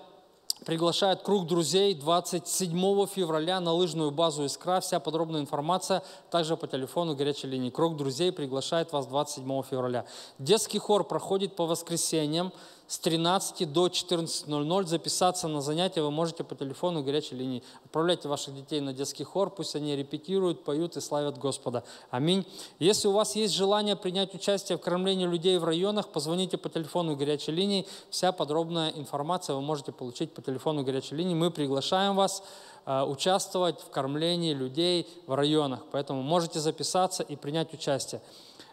приглашает круг друзей 27 февраля на лыжную базу «Искра». Вся подробная информация также по телефону горячей линии. Круг друзей приглашает вас 27 февраля. Детский хор проходит по воскресеньям с 13 до 14.00. Записаться на занятия вы можете по телефону горячей линии. Отправляйте ваших детей на детский хор, пусть они репетируют, поют и славят Господа. Аминь. Если у вас есть желание принять участие в кормлении людей в районах, позвоните по телефону горячей линии. Вся подробная информация вы можете получить по телефону горячей линии. Мы приглашаем вас э, участвовать в кормлении людей в районах. Поэтому можете записаться и принять участие.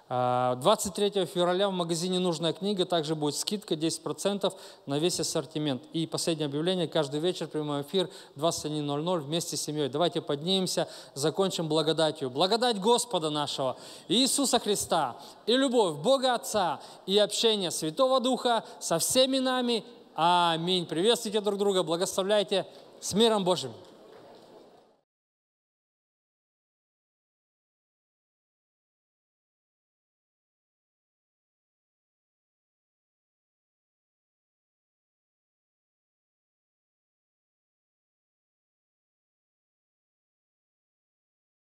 23 а, февраля в магазине «Нужная книга» также будет скидка 10% на весь ассортимент. И последнее объявление, каждый вечер прямой эфир 21.00 вместе с семьей. Давайте поднимемся, закончим благодатью. Благодать Господа нашего, Иисуса Христа, и любовь Бога Отца, и общение Святого Духа со всеми нами. Аминь. Приветствуйте друг друга, благословляйте с миром Божьим.